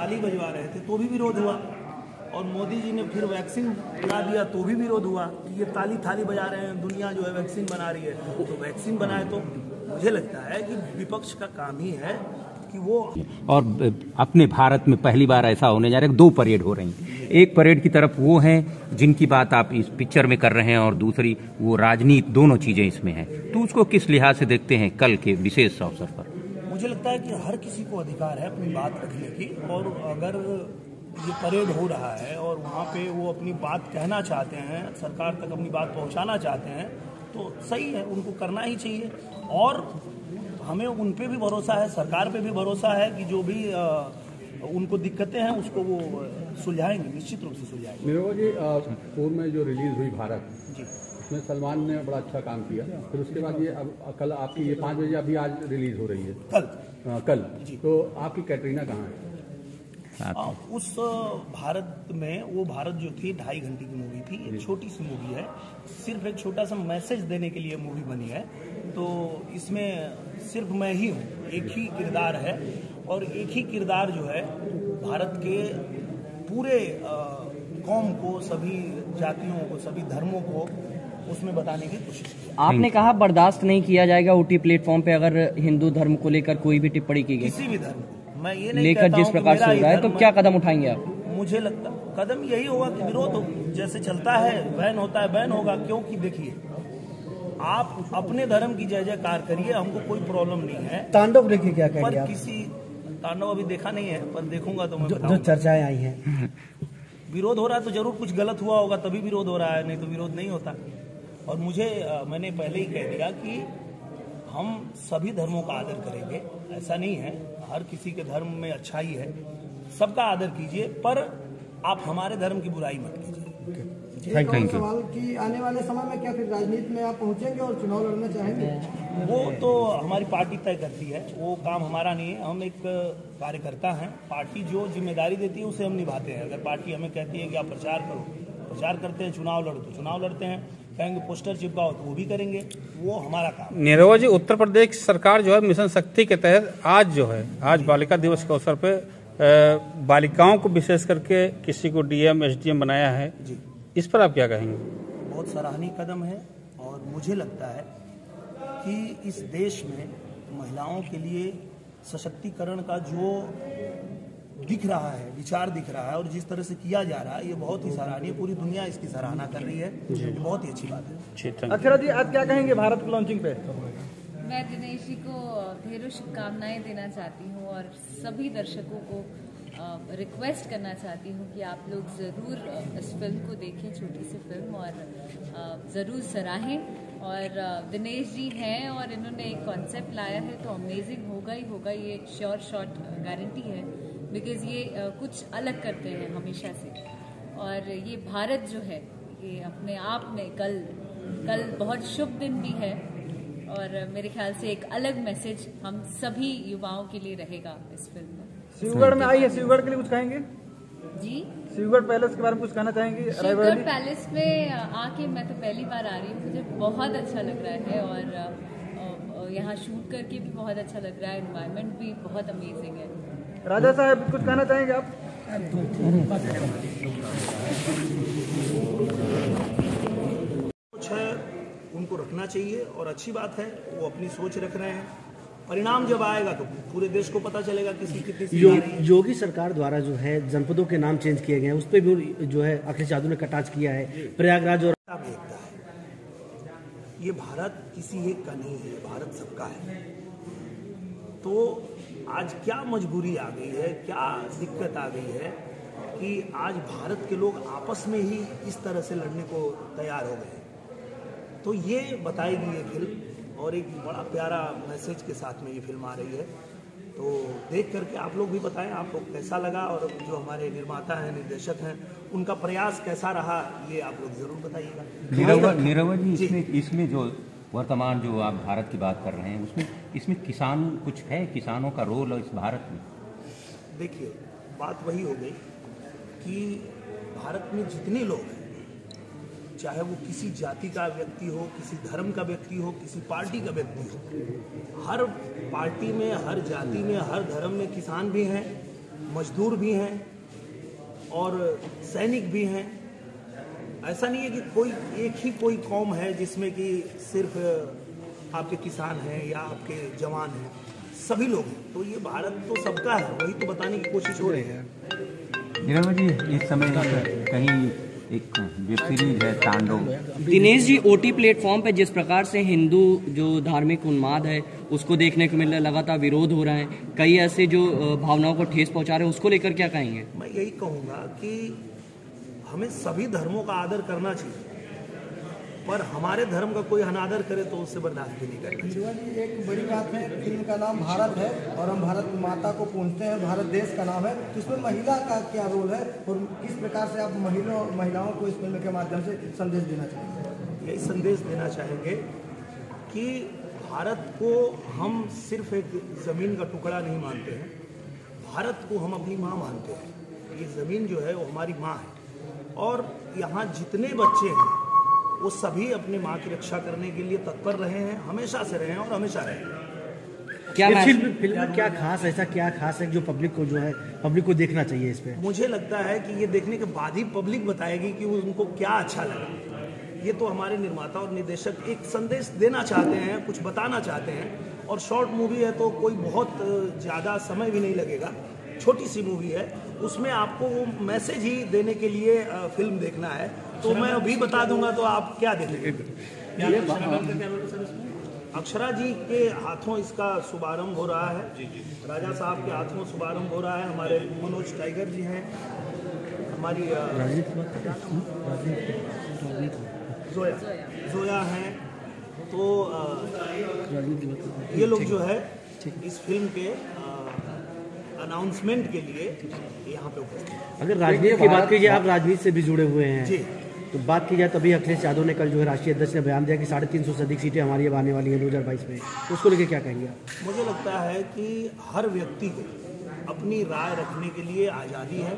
थाली बजवा रहे थे तो भी विरोध हुआ। और मोदी जी ने फिर वैक्सीन बना दिया तो भी विरोध हुआ कि ये ताली थाली बजा रहे हैं, दुनिया जो है वैक्सीन बना रही है। तो वैक्सीन बनाए तो मुझे लगता है कि विपक्ष का काम ही है कि वो और अपने भारत में पहली बार ऐसा होने जा रहा है, दो परेड हो रही हैं। एक परेड की तरफ़ वो हैं, जिनकी बात आप इस पिक्चर में कर रहे हैं, और दूसरी वो राजनीति, दोनों चीज़ें इसमें हैं। तो उसको किस लिहाज से देखते हैं कल के विशेष अवसर पर? मुझे लगता है कि हर किसी को अधिकार है अपनी बात रखने की और अगर ये परेड हो रहा है और वहाँ पे वो अपनी बात कहना चाहते हैं सरकार तक अपनी बात पहुँचाना चाहते हैं तो सही है उनको करना ही चाहिए। और हमें उन पर भी भरोसा है सरकार पे भी भरोसा है कि जो भी अ, उनको दिक्कतें हैं उसको वो सुलझाएँगे निश्चित रूप से सुलझाएँगे। निरवा जी पूर्व में जो रिलीज़ हुई भारत जी। उसमें सलमान ने बड़ा अच्छा काम किया। फिर उसके बाद ये अब कल आपकी ये पाँच बजे अभी आज रिलीज़ हो रही है। कल? अ, कल। तो आपकी कैटरीना कहाँ है? आ, उस भारत में वो भारत जो थी ढाई घंटे की मूवी थी एक छोटी सी मूवी है। सिर्फ़ एक छोटा सा मैसेज देने के लिए मूवी बनी है। तो इसमें सिर्फ़ मैं ही हूँ एक ही किरदार है। और एक ही किरदार जो है भारत के पूरे आ, कौम को सभी जातियों को सभी धर्मों को उसमें बताने की कोशिश की। आपने कहा बर्दाश्त नहीं किया जाएगा ओटी प्लेटफॉर्म पे अगर हिंदू धर्म को लेकर कोई भी टिप्पणी की गई। किसी भी धर्म को। मैं ये नहीं लेकर जिस प्रकार से हो रहा है तो क्या कदम उठाएँगे आप? मुझे लगता कदम यही होगा कि विरोध हो जैसे चलता है बैन होता है बैन होगा क्योंकि देखिए आप अपने धर्म की जय जयकार करिए हमको कोई प्रॉब्लम नहीं है। तांडव देखिए क्या कहेंगे किसी तांडव अभी देखा नहीं है पर देखूँगा तो मैं जो, जो चर्चाएँ आई हैं। विरोध हो रहा है तो ज़रूर कुछ गलत हुआ होगा तभी विरोध हो रहा है नहीं तो विरोध नहीं होता। और मुझे मैंने पहले ही कह दिया कि हम सभी धर्मों का आदर करेंगे। ऐसा नहीं है हर किसी के धर्म में अच्छा ही। है सबका आदर कीजिए पर आप हमारे धर्म की बुराई मत कीजिए। और Thank you. सवाल कि आने वाले समय में क्या फिर राजनीति में आप पहुँचेंगे और चुनाव लड़ना चाहेंगे? वो तो हमारी पार्टी तय करती है वो काम हमारा नहीं है। हम एक कार्यकर्ता हैं पार्टी जो ज़िम्मेदारी देती है उसे हम निभाते हैं। अगर पार्टी हमें कहती है कि आप प्रचार करो प्रचार करते हैं चुनाव लड़ो तो चुनाव लड़ते हैं। कहेंगे पोस्टर चिपकाओ तो वो भी करेंगे। वो हमारा काम। नीरवा जी उत्तर प्रदेश सरकार जो है मिशन शक्ति के तहत आज जो है आज बालिका दिवस के अवसर पे अ, बालिकाओं को विशेष करके किसी को डीएम एसडीएम बनाया है। जी। इस पर आप क्या कहेंगे? बहुत सराहनीय कदम है और मुझे लगता है कि इस देश में महिलाओं के लिए सशक्तिकरण का जो दिख रहा है विचार दिख रहा है और जिस तरह से किया जा रहा है ये बहुत ही सराहनीय पूरी दुनिया इसकी सराहना कर रही है। ये बहुत ही अच्छी बात है। अक्षरा जी आज क्या कहेंगे भारत की लॉन्चिंग पे? मैं दिनेश जी को ढेरों शुभकामनाएँ देना चाहती हूँ और सभी दर्शकों को रिक्वेस्ट करना चाहती हूँ कि आप लोग ज़रूर इस फ़िल्म को देखें छोटी सी फ़िल्म और ज़रूर सराहें। और दिनेश जी हैं और इन्होंने एक कॉन्सेप्ट लाया है तो अमेजिंग होगा ही होगा ये श्योर शॉट गारंटी है। बिकॉज़ ये कुछ अलग करते हैं हमेशा से। और ये भारत जो है ये अपने आप में कल कल बहुत शुभ दिन भी है। और मेरे ख्याल से एक अलग मैसेज हम सभी युवाओं के लिए रहेगा इस फ़िल्म में। शिवगढ़ में आई है शिवगढ़ के लिए कुछ कहेंगे? जी? शिवगढ़ पैलेस के बारे में कुछ कहना चाहेंगे? शिवगढ़ पैलेस में आके मैं तो पहली बार आ रही हूँ। मुझे बहुत अच्छा लग रहा है और यहाँ शूट करके भी बहुत अच्छा लग रहा है। इन्वायरमेंट भी बहुत अमेजिंग है। राजा साहब कुछ कहना चाहेंगे आप? सोच है उनको रखना चाहिए और अच्छी बात है वो अपनी सोच रख रहे हैं। परिणाम जब आएगा तो पूरे देश को पता चलेगा किसी कितनी है। योगी सरकार द्वारा जो है जनपदों के नाम चेंज किए गए हैं उस पर भी जो है अखिलेश यादव ने कटाच किया है प्रयागराज और देखता है ये भारत किसी एक का नहीं है भारत सबका है। तो आज क्या मजबूरी आ गई है क्या दिक्कत आ गई है कि आज भारत के लोग आपस में ही इस तरह से लड़ने को तैयार हो गए। तो ये बताएगी ये फ़िल्म और एक बड़ा प्यारा मैसेज के साथ में ये फ़िल्म आ रही है तो देख करके आप लोग भी बताएँ आपको कैसा लगा और जो हमारे निर्माता हैं निर्देशक हैं उनका प्रयास कैसा रहा ये आप लोग ज़रूर बताइएगा नीरवा जी। इसमें इसमें जो वर्तमान जो आप भारत की बात कर रहे हैं, उसमें, इसमें किसान कुछ है? किसानों का रोल इस भारत में? देखिए, बात वही हो गई कि भारत में जितने लोग हैं, चाहे वो किसी जाति का व्यक्ति हो, किसी धर्म का व्यक्ति हो, किसी पार्टी का व्यक्ति हो, हर पार्टी में, हर जाति में, हर धर्म में किसान भी हैं, मजदूर भी हैं और सैनिक भी हैं। ऐसा नहीं है कि कोई एक ही कोई कौम है जिसमें कि सिर्फ़ आपके किसान हैं या आपके जवान हैं। सभी लोग हैं। तो ये भारत तो सबका है वही तो बताने की कोशिश हो रही है। नीरव जी इस समय कहीं एक वेब सीरीज़ है तांडव। दिनेश जी ओटी प्लेटफॉर्म पे जिस प्रकार से हिंदू जो धार्मिक उन्माद है उसको देखने को मिल रहा है लगातार विरोध हो रहा है कई ऐसे जो भावनाओं को ठेस पहुँचा रहे हैं उसको लेकर क्या कहेंगे? मैं यही कहूँगा कि हमें सभी धर्मों का आदर करना चाहिए। पर हमारे धर्म का कोई अनादर करे तो उससे बर्दाश्त भी नहीं करना चाहिए शिवा जी एक बड़ी बात है फ़िल्म का नाम भारत है और हम भारत माता को पूछते हैं भारत देश का नाम है। तो इसमें महिला का क्या रोल है और किस प्रकार से आप महिलाओं महिलाओं को इस फ़िल्म के माध्यम से संदेश देना चाहेंगे? यही संदेश देना चाहेंगे कि भारत को हम सिर्फ़ एक ज़मीन का टुकड़ा नहीं मानते हैं। भारत को हम अपनी माँ मानते हैं। ये ज़मीन जो है वो हमारी माँ है। और यहाँ जितने बच्चे हैं वो सभी अपने माँ की रक्षा करने के लिए तत्पर रहे हैं हमेशा से रहे हैं और हमेशा रहेंगे क्या फ़िल्म फ़िल्म में क्या खास ऐसा क्या खास है जो पब्लिक को जो है पब्लिक को देखना चाहिए इस पे? मुझे लगता है कि ये देखने के बाद ही पब्लिक बताएगी कि उनको क्या अच्छा लगा। ये तो हमारे निर्माता और निर्देशक एक संदेश देना चाहते हैं कुछ बताना चाहते हैं और शॉर्ट मूवी है तो कोई बहुत ज़्यादा समय भी नहीं लगेगा। छोटी सी मूवी है उसमें आपको वो मैसेज ही देने के लिए फ़िल्म देखना है। तो मैं अभी बता दूँगा तो आप क्या देखेंगे अक्षरा जी के हाथों इसका शुभारंभ हो रहा है। राजा साहब के हाथों शुभारंभ हो रहा है। हमारे मनोज टाइगर जी हैं। हमारी अ, जोया। जोया हैं। तो ये लोग जो है इस फ़िल्म के अनाउंसमेंट के लिए यहाँ पे उपस्थित अगर राजनीति की बात कीजिए आप राजनीति से भी जुड़े हुए हैं। जी। तो बात की जाए तभी अखिलेश यादव ने कल जो है राष्ट्रीय अध्यक्ष ने बयान दिया कि साढ़े तीन सौ से अधिक सीटें हमारी अब आने वाली हैं 2022 में। तो उसको लेकर क्या कहेंगे आप? मुझे लगता है कि हर व्यक्ति को अपनी राय रखने के लिए आज़ादी है।